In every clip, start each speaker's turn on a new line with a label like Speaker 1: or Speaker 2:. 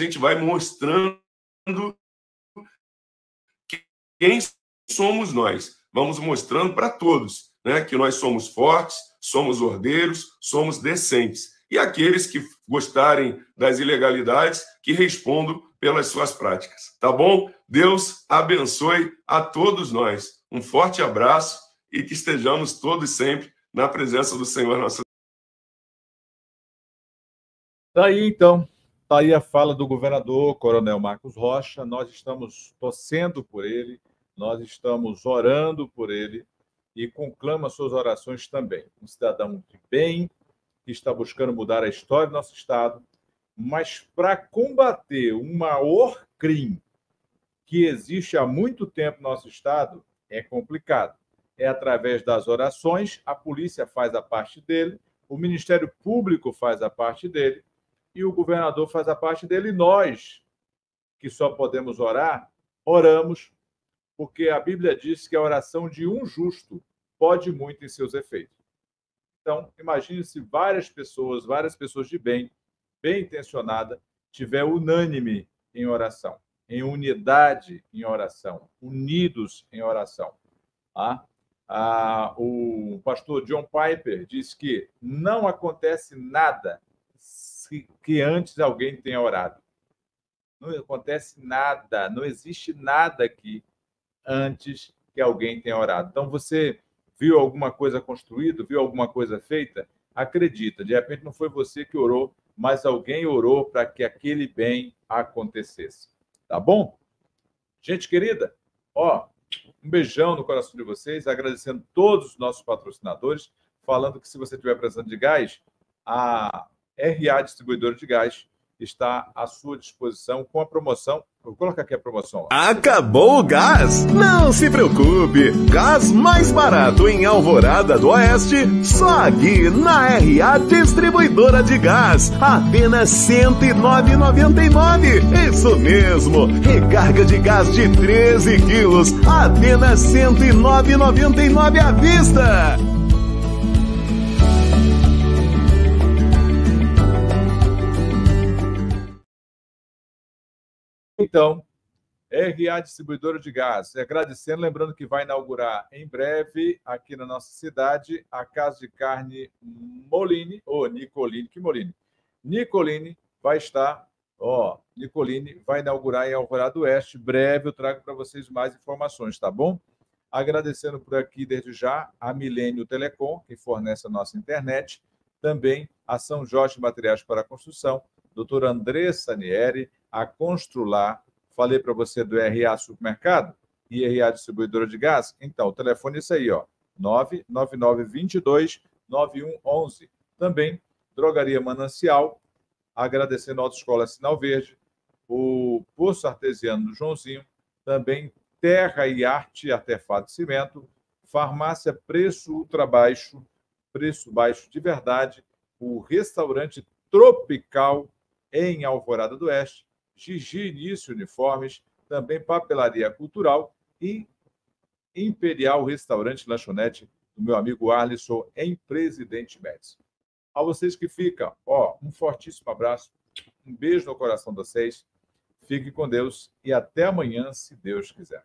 Speaker 1: gente vai mostrando quem somos nós. Vamos mostrando para todos né, que nós somos fortes, somos ordeiros, somos decentes. E aqueles que gostarem das ilegalidades, que respondam pelas suas práticas. Tá bom? Deus abençoe a todos nós. Um forte abraço e que estejamos todos sempre na presença do Senhor nosso
Speaker 2: Tá aí então, tá aí a fala do governador Coronel Marcos Rocha. Nós estamos torcendo por ele, nós estamos orando por ele e conclama suas orações também. Um cidadão de bem que está buscando mudar a história do nosso estado, mas para combater um maior crime que existe há muito tempo no nosso estado é complicado. É através das orações, a polícia faz a parte dele, o Ministério Público faz a parte dele e o governador faz a parte dele, nós, que só podemos orar, oramos, porque a Bíblia diz que a oração de um justo pode muito em seus efeitos. Então, imagine se várias pessoas, várias pessoas de bem, bem intencionada, tiver unânime em oração, em unidade em oração, unidos em oração. Ah, ah, o pastor John Piper diz que não acontece nada que, que antes alguém tenha orado. Não acontece nada, não existe nada aqui antes que alguém tenha orado. Então, você viu alguma coisa construída, viu alguma coisa feita? Acredita, de repente não foi você que orou, mas alguém orou para que aquele bem acontecesse. Tá bom? Gente querida, ó, um beijão no coração de vocês, agradecendo todos os nossos patrocinadores, falando que se você tiver precisando de gás, a RA Distribuidora de Gás está à sua disposição com a promoção. Vou colocar aqui a promoção.
Speaker 3: Acabou o gás? Não se preocupe. Gás mais barato em Alvorada do Oeste, só aqui na RA Distribuidora de Gás. Apenas R$ 109,99. Isso mesmo. Recarga de gás de 13 quilos, apenas R$ 109,99 à vista.
Speaker 2: Então, RA Distribuidora de Gás, agradecendo, lembrando que vai inaugurar em breve aqui na nossa cidade a Casa de Carne Moline, ou Nicoline, que Moline? Nicoline vai estar, ó, Nicoline vai inaugurar em Alvorada Oeste, breve eu trago para vocês mais informações, tá bom? Agradecendo por aqui desde já a Milênio Telecom, que fornece a nossa internet, também a São Jorge Materiais para Construção, doutor André Sanieri, a Constrular. Falei para você do RA Supermercado e RA Distribuidora de Gás? Então, o telefone é isso aí, ó, 99922 9111. Também Drogaria Manancial, agradecendo a Autoescola Sinal Verde, o Poço Artesiano do Joãozinho, também Terra e Arte Artefato Cimento, Farmácia Preço Ultra Baixo, preço baixo de verdade, o restaurante Tropical em Alvorada do Oeste, Gigi Início Uniformes, também Papelaria Cultural e Imperial Restaurante Lanchonete do meu amigo Arlisson em Presidente Médici. A vocês que ficam, ó, um fortíssimo abraço, um beijo no coração de vocês, fique com Deus e até amanhã, se Deus quiser.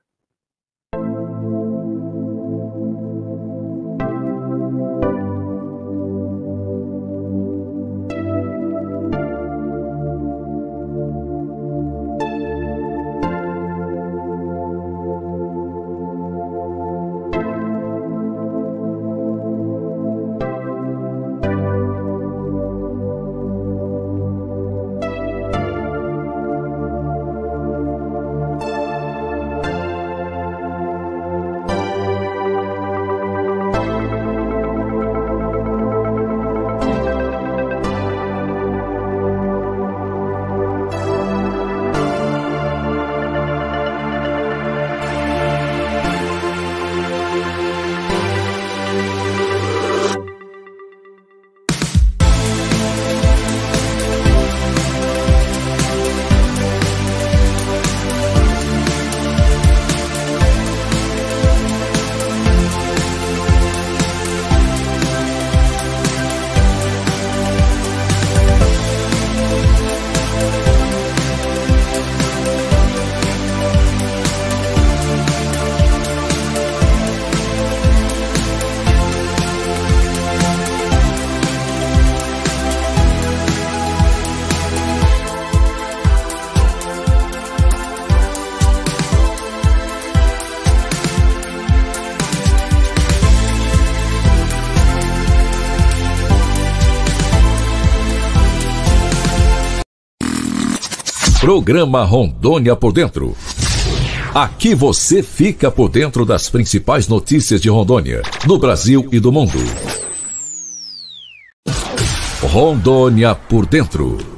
Speaker 4: Programa Rondônia por Dentro. Aqui você fica por dentro das principais notícias de Rondônia, no Brasil e do mundo. Rondônia por Dentro.